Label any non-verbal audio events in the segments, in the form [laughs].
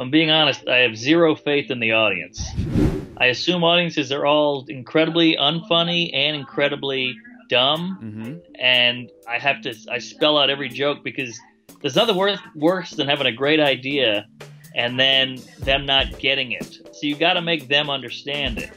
I'm being honest, I have zero faith in the audience. I assume audiences are all incredibly unfunny and incredibly dumb, Mm-hmm. and I have to I spell out every joke because there's nothing worse worse than having a great idea and then them not getting it. So you got to make them understand it.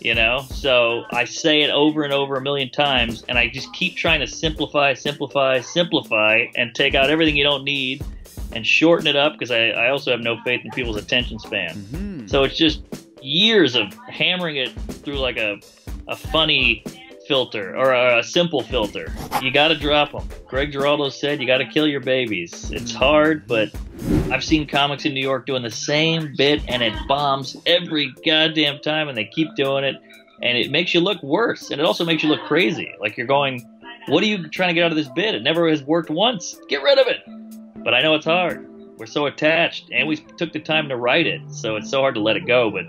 You know, so I say it over and over a million times, and I just keep trying to simplify, simplify, simplify, and take out everything you don't need and shorten it up because I, I also have no faith in people's attention span. Mm-hmm. So it's just years of hammering it through like a, a funny filter or a, simple filter. You got to drop them. Greg Giraldo said you got to kill your babies. It's hard, but I've seen comics in New York doing the same bit and it bombs every goddamn time and they keep doing it and it makes you look worse and it also makes you look crazy. Like you're going, what are you trying to get out of this bit? It never has worked once. Get rid of it. But I know it's hard. We're so attached and we took the time to write it, so it's so hard to let it go, but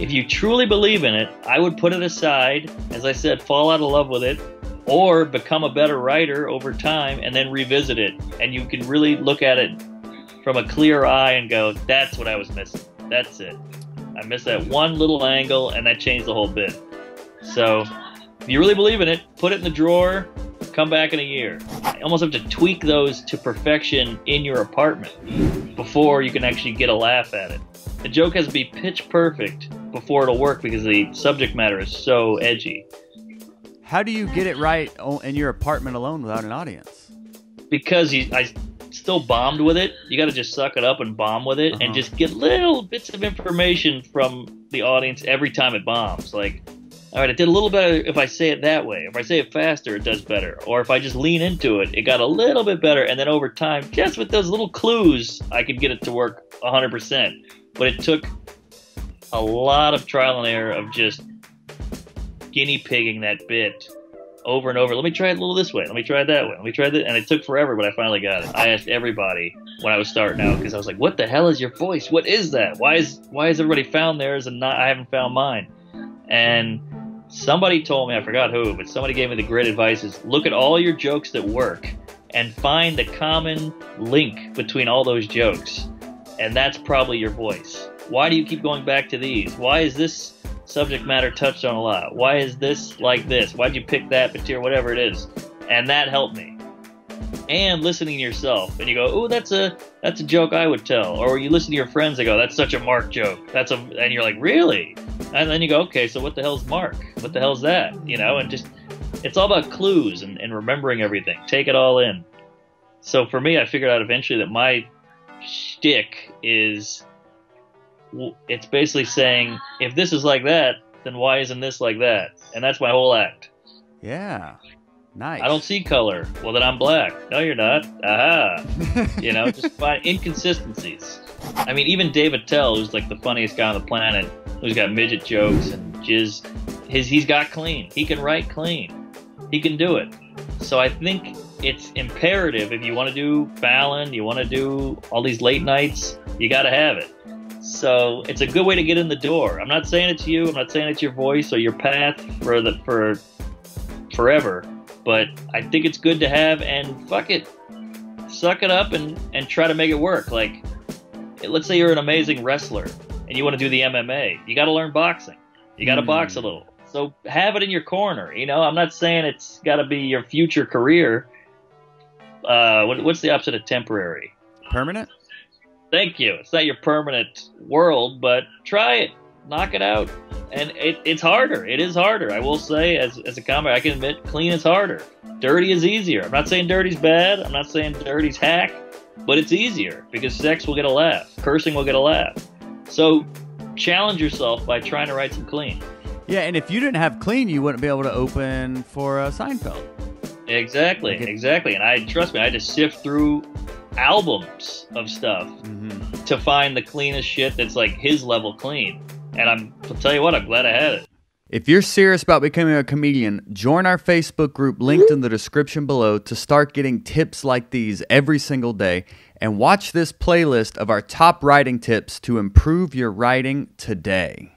if you truly believe in it, I would put it aside, as I said, fall out of love with it, or become a better writer over time and then revisit it. And you can really look at it from a clear eye and go, that's what I was missing. That's it. I missed that one little angle and that changed the whole bit. So if you really believe in it, put it in the drawer, come back in a year. You almost have to tweak those to perfection in your apartment before you can actually get a laugh at it. The joke has to be pitch perfect before it'll work because the subject matter is so edgy. How do you get it right in your apartment alone without an audience? Because you, I still bombed with it, you got to just suck it up and bomb with it Uh-huh. and just get little bits of information from the audience every time it bombs. Like, all right, it did a little better if I say it that way. If I say it faster, it does better. Or if I just lean into it, it got a little bit better. And then over time, just with those little clues, I could get it to work 100%. But it took a lot of trial and error of just guinea pigging that bit over and over. Let me try it a little this way. Let me try it that way. Let me try that. And it took forever, but I finally got it. I asked everybody when I was starting out because I was like, "What the hell is your voice? What is that? Why is why has everybody found theirs and not I haven't found mine?" And somebody told me, I forgot who, but somebody gave me the great advice: is look at all your jokes that work and find the common link between all those jokes, and that's probably your voice. Why do you keep going back to these? Why is this subject matter touched on a lot? Why is this like this? Why'd you pick that material? Whatever it is, and that helped me. And listening to yourself, and you go, "Oh, that's a that's a joke I would tell," or you listen to your friends, they go, "That's such a Mark joke." That's a, and you're like, "Really?" And then you go, "Okay, so what the hell's Mark? What the hell's that?" You know, and just it's all about clues and, and remembering everything. Take it all in. So for me, I figured out eventually that my shtick is it's basically saying if this is like that, then why isn't this like that? And that's my whole act. Yeah. Nice. I don't see color. Well, then I'm black. No, you're not. Aha. [laughs] You know, just find inconsistencies. I mean, even Dave Attell, who's like the funniest guy on the planet, who's got midget jokes and jizz, his he's got clean. He can write clean. He can do it. So I think it's imperative if you want to do Fallon, you want to do all these late nights, you got to have it. So it's a good way to get in the door. I'm not saying it's you. I'm not saying it's your voice or your path for the for forever, but I think it's good to have. And fuck it, suck it up and and try to make it work. Like, let's say you're an amazing wrestler and you want to do the MMA, you got to learn boxing. You got to Hmm. box a little. So have it in your corner. You know, I'm not saying it's got to be your future career. Uh, what, what's the opposite of temporary? Permanent? Thank you. It's not your permanent world, but try it, knock it out, and it, it's harder. It is harder. I will say, as as a comic, I can admit, clean is harder. Dirty is easier. I'm not saying dirty's bad. I'm not saying dirty's hack, but it's easier because sex will get a laugh, cursing will get a laugh. So challenge yourself by trying to write some clean. Yeah, and if you didn't have clean, you wouldn't be able to open for uh, Seinfeld. Exactly, exactly. And I trust me, I had to sift through albums of stuff Mm-hmm. to find the cleanest shit that's like his level clean. And I'm I'll tell you what, I'm glad I had it. If you're serious about becoming a comedian, join our Facebook group linked in the description below to start getting tips like these every single day. And watch this playlist of our top writing tips to improve your writing today.